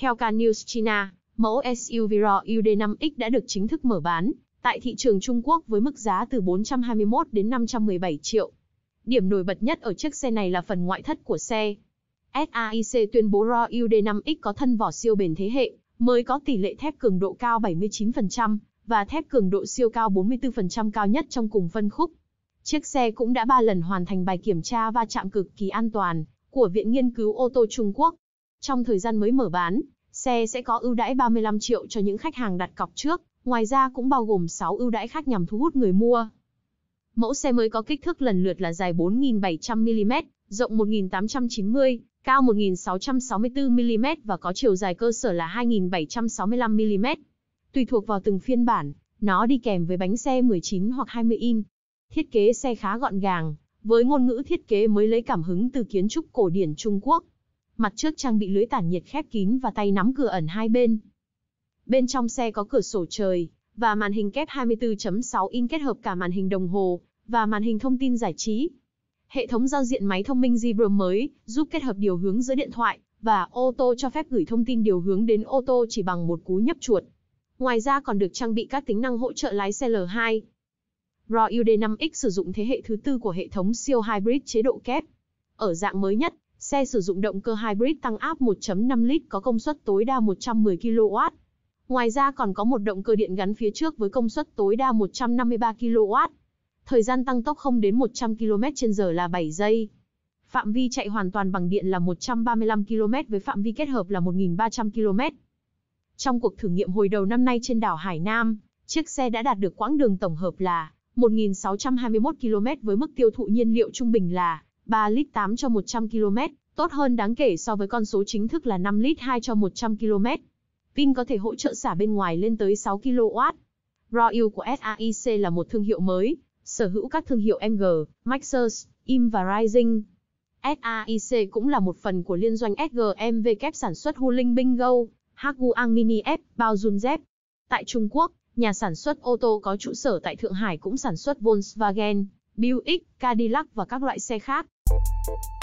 Theo Car News China, mẫu SUV Raw UD5X đã được chính thức mở bán tại thị trường Trung Quốc với mức giá từ 421 đến 517 triệu. Điểm nổi bật nhất ở chiếc xe này là phần ngoại thất của xe. SAIC tuyên bố Raw UD5X có thân vỏ siêu bền thế hệ, mới có tỷ lệ thép cường độ cao 79% và thép cường độ siêu cao 44% cao nhất trong cùng phân khúc. Chiếc xe cũng đã 3 lần hoàn thành bài kiểm tra va chạm cực kỳ an toàn của Viện Nghiên cứu ô tô Trung Quốc. Trong thời gian mới mở bán, xe sẽ có ưu đãi 35 triệu cho những khách hàng đặt cọc trước, ngoài ra cũng bao gồm 6 ưu đãi khác nhằm thu hút người mua. Mẫu xe mới có kích thước lần lượt là dài 4.700mm, rộng 1.890, cao 1.664mm và có chiều dài cơ sở là 2.765mm. Tùy thuộc vào từng phiên bản, nó đi kèm với bánh xe 19 hoặc 20 in. Thiết kế xe khá gọn gàng, với ngôn ngữ thiết kế mới lấy cảm hứng từ kiến trúc cổ điển Trung Quốc. Mặt trước trang bị lưới tản nhiệt khép kín và tay nắm cửa ẩn hai bên. Bên trong xe có cửa sổ trời, và màn hình kép 24.6 inch kết hợp cả màn hình đồng hồ, và màn hình thông tin giải trí. Hệ thống giao diện máy thông minh Zebra mới, giúp kết hợp điều hướng giữa điện thoại, và ô tô cho phép gửi thông tin điều hướng đến ô tô chỉ bằng một cú nhấp chuột. Ngoài ra còn được trang bị các tính năng hỗ trợ lái xe L2. RAW UD5X sử dụng thế hệ thứ tư của hệ thống siêu hybrid chế độ kép. Ở dạng mới nhất, xe sử dụng động cơ hybrid tăng áp 1.5 lít có công suất tối đa 110 kW. Ngoài ra còn có một động cơ điện gắn phía trước với công suất tối đa 153 kW. Thời gian tăng tốc 0 đến 100 km/h là 7 giây. Phạm vi chạy hoàn toàn bằng điện là 135 km với phạm vi kết hợp là 1.300 km. Trong cuộc thử nghiệm hồi đầu năm nay trên đảo Hải Nam, chiếc xe đã đạt được quãng đường tổng hợp là 1.621 km với mức tiêu thụ nhiên liệu trung bình là 3 lít 8 cho 100 km, tốt hơn đáng kể so với con số chính thức là 5 lít 2 cho 100 km. Pin có thể hỗ trợ xả bên ngoài lên tới 6 kW. ROIL của SAIC là một thương hiệu mới, sở hữu các thương hiệu MG, Maxus, Im và Rising. SAIC cũng là một phần của liên doanh SGMV kép sản xuất Huling Bingo, Haguang Mini F, bao Junzep. Tại Trung Quốc, nhà sản xuất ô tô có trụ sở tại Thượng Hải cũng sản xuất Volkswagen, Buick, Cadillac và các loại xe khác. you